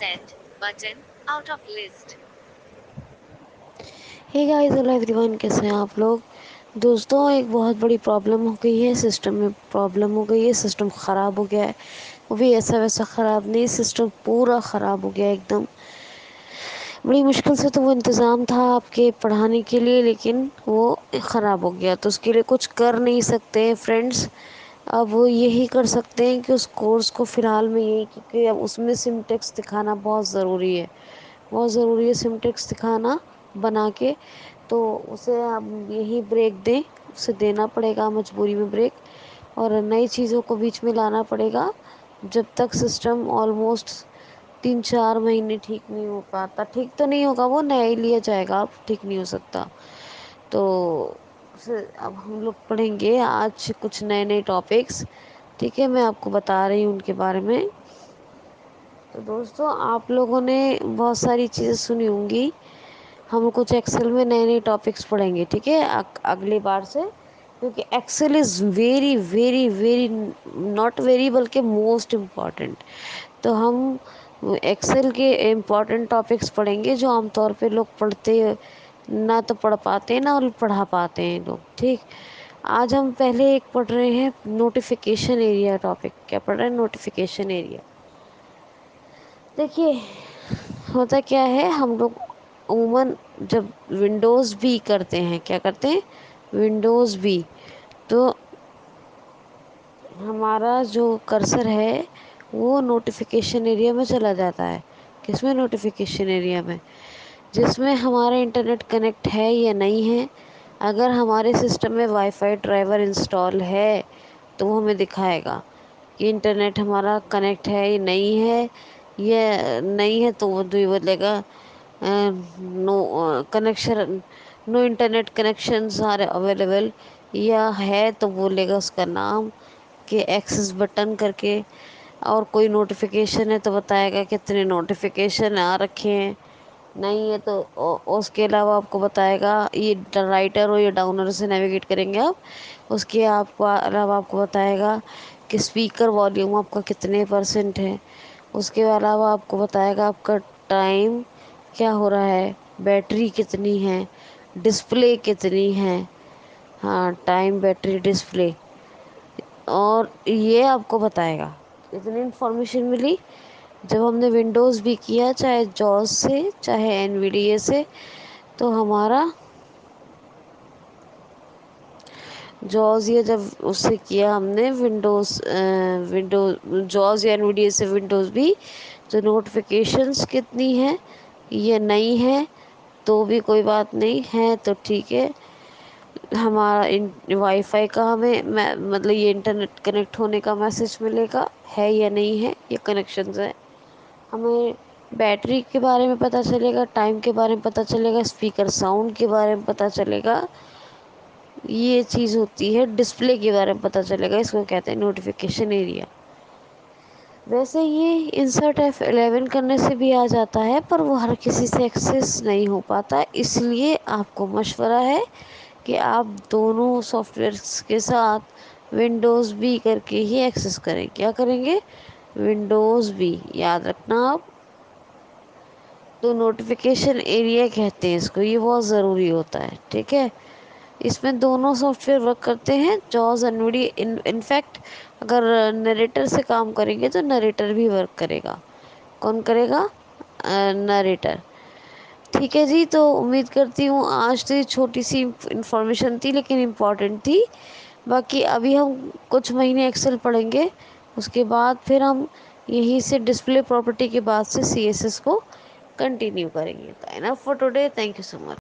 Set button out of list. Hey guys hello everyone कैसे हैं आप लोग? दोस्तों, एक बहुत बड़ी प्रॉब्लम हो गई है सिस्टम में प्रॉब्लम हो गई है सिस्टम ख़राब हो गया है। वो भी ऐसा वैसा ख़राब नहीं सिस्टम पूरा ख़राब हो गया एकदम। बड़ी मुश्किल से तो वो इंतज़ाम था आपके पढ़ाने के लिए, लेकिन वो ख़राब हो गया। तो उसके लिए कुछ कर नहीं सकते फ्रेंड्स अब वो यही कर सकते हैं कि उस कोर्स को फ़िलहाल में यही क्योंकि अब उसमें सिमटेक्स दिखाना बहुत ज़रूरी है। बहुत ज़रूरी है सिमटेक्स दिखाना बना के। तो उसे आप यही ब्रेक दें। उसे देना पड़ेगा मजबूरी में ब्रेक। और नई चीज़ों को बीच में लाना पड़ेगा। जब तक सिस्टम ऑलमोस्ट तीन चार महीने ठीक नहीं हो पाता। ठीक तो नहीं होगा, वो नया ही लिया जाएगा, अब ठीक नहीं हो सकता। तो अब हम लोग पढ़ेंगे आज कुछ नए नए टॉपिक्स ठीक है, मैं आपको बता रही हूँ उनके बारे में। तो दोस्तों, आप लोगों ने बहुत सारी चीज़ें सुनी होंगी। हम कुछ एक्सेल में नए नए टॉपिक्स पढ़ेंगे, ठीक है अगली बार से। क्योंकि Excel is very very very not very बल्कि मोस्ट इंपॉर्टेंट तो हम एक्सेल के इंपॉर्टेंट टॉपिक्स पढ़ेंगे, जो आमतौर पे लोग पढ़ते ना तो पढ़ पाते हैं ना पढ़ा पाते हैं लोग, ठीक? आज हम पहले एक पढ़ रहे हैं नोटिफिकेशन एरिया टॉपिक क्या पढ़ रहे हैं? नोटिफिकेशन एरिया देखिए, होता क्या है, हम लोग उमूमन जब विंडोज़ भी करते हैं, क्या करते हैं? विंडोज़ भी तो हमारा जो कर्सर है, वो नोटिफिकेशन एरिया में चला जाता है. किसमें नोटिफिकेशन एरिया में? जिसमें हमारा इंटरनेट कनेक्ट है या नहीं है, अगर हमारे सिस्टम में वाईफाई ड्राइवर इंस्टॉल है तो वो हमें दिखाएगा कि इंटरनेट हमारा कनेक्ट है या नहीं है, या नहीं है तो वो भी बोलेगा no connection no internet connections are available या है तो बोलेगा उसका नाम कि एक्सेस बटन करके, और कोई नोटिफिकेशन है तो बताएगा कितने नोटिफिकेशन आ रखे हैं। नहीं है तो उसके अलावा आपको बताएगा, ये राइटर हो या डाउनर से नेविगेट करेंगे आप। उसके आपको, अलावा आपको बताएगा कि स्पीकर वॉल्यूम आपका कितने परसेंट है। उसके अलावा आपको बताएगा आपका टाइम क्या हो रहा है बैटरी कितनी है डिस्प्ले कितनी है। हाँ टाइम बैटरी डिस्प्ले और ये आपको बताएगा। इतनी इन्फॉर्मेशन मिली। जब हमने विंडोज़ भी किया, चाहे जॉज से, चाहे एनवीडीए से तो हमारा जॉज या जब उससे किया हमने विंडोज़ विंडोज़ जॉज या एनवीडीए से विंडोज़ भी तो नोटिफिकेशंस कितनी है? ये नहीं है तो भी कोई बात नहीं, है तो ठीक है। हमारा वाईफाई का हमें मतलब ये इंटरनेट कनेक्ट होने का मैसेज मिलेगा, है या नहीं है, ये कनेक्शन है। हमें बैटरी के बारे में पता चलेगा, टाइम के बारे में पता चलेगा, स्पीकर साउंड के बारे में पता चलेगा। ये चीज़ होती है, डिस्प्ले के बारे में पता चलेगा, इसको कहते हैं नोटिफिकेशन एरिया वैसे ये इंसर्ट एफ़ एलेवन करने से भी आ जाता है, पर वो हर किसी से एक्सेस नहीं हो पाता, इसलिए आपको मशवरा है कि आप दोनों सॉफ्टवेयर के साथ विंडोज़ भी करके ही एक्सेस करें। क्या करेंगे? विंडोज़ भी, याद रखना आप। तो नोटिफिकेशन एरिया कहते हैं इसको, ये बहुत ज़रूरी होता है, ठीक है? इसमें दोनों सॉफ्टवेयर वर्क करते हैं जॉज एनवीडी इनफैक्ट अगर नरेटर से काम करेंगे तो नरेटर भी वर्क करेगा। कौन करेगा? नरेटर ठीक है जी तो उम्मीद करती हूँ आज तो छोटी सी इंफॉर्मेशन थी, लेकिन इंपॉर्टेंट थी। बाकी अभी हम कुछ महीने एक्सेल पढ़ेंगे। उसके बाद फिर हम यहीं से डिस्प्ले प्रॉपर्टी के बाद से सीएसएस को कंटिन्यू करेंगे। तो enough for today thank you so much